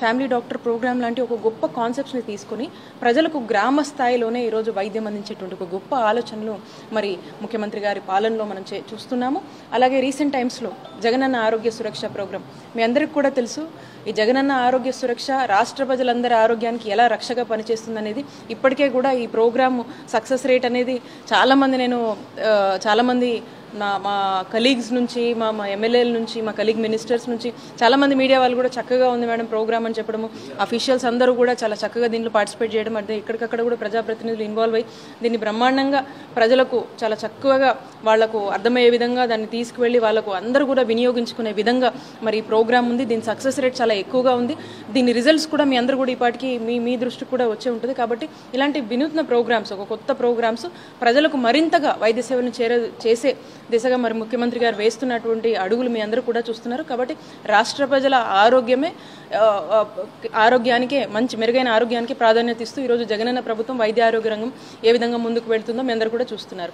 Family doctor programme లాంటి ఒక గొప్ప కాన్సెప్ట్స్ని తీసుకొని ప్రజలకు గ్రామ స్థాయిలోనే ఈరోజు వైద్యం అందించేటువంటి ఒక గొప్ప ఆలోచనలు మరి ముఖ్యమంత్రి గారి పాలనలో మనం చే చూస్తున్నాము. అలాగే రీసెంట్ టైమ్స్లో జగనన్న ఆరోగ్య సురక్ష ప్రోగ్రాం మీ అందరికీ కూడా తెలుసు ఈ జగనన్న ఆరోగ్య సురక్ష రాష్ట్ర ప్రజలందరి ఆరోగ్యానికి ఎలా రక్షగా పనిచేస్తుందనేది ఇప్పటికే కూడా ఈ ప్రోగ్రామ్ సక్సెస్ రేట్ అనేది చాలామంది నేను చాలామంది నా మా కలీగ్స్ నుంచి మా మా ఎమ్మెల్యేల నుంచి మా కలీగ్ మినిస్టర్స్ నుంచి చాలామంది మీడియా వాళ్ళు కూడా చక్కగా ఉంది మేడం ప్రోగ్రామ్ అని చెప్పడము. అఫీషియల్స్ అందరూ కూడా చాలా చక్కగా దీనిలో పార్టిసిపేట్ చేయడం. అంటే ఇక్కడికక్కడ కూడా ప్రజాప్రతినిధులు ఇన్వాల్వ్ అయ్యి దీన్ని బ్రహ్మాండంగా ప్రజలకు చాలా చక్కగా వాళ్ళకు అర్థమయ్యే విధంగా దాన్ని తీసుకువెళ్ళి వాళ్ళకు అందరూ కూడా వినియోగించుకునే విధంగా మరి ఈ ప్రోగ్రామ్ ఉంది. దీని సక్సెస్ రేట్ చాలా ఎక్కువగా ఉంది. దీని రిజల్ట్స్ కూడా మీ అందరూ కూడా ఇప్పటికి మీ మీ దృష్టికి కూడా వచ్చే ఉంటుంది. కాబట్టి ఇలాంటి వినూత్న ప్రోగ్రామ్స్ ఒక కొత్త ప్రోగ్రామ్స్ ప్రజలకు మరింతగా వైద్య సేవలను చేరే చేసే దిశగా మరి ముఖ్యమంత్రి గారు వేస్తున్నటువంటి అడుగులు మీ అందరూ కూడా చూస్తున్నారు. కాబట్టి రాష్ట్ర ప్రజల ఆరోగ్యమే ఆరోగ్యానికి ఆరోగ్యానికే మంచి మెరుగైన ఆరోగ్యానికి ప్రాధాన్యత ఇస్తూ ఈరోజు జగనన్న ప్రభుత్వం వైద్య ఆరోగ్య రంగం ఏ విధంగా ముందుకు వెళ్తుందో మీ అందరూ కూడా చూస్తున్నారు.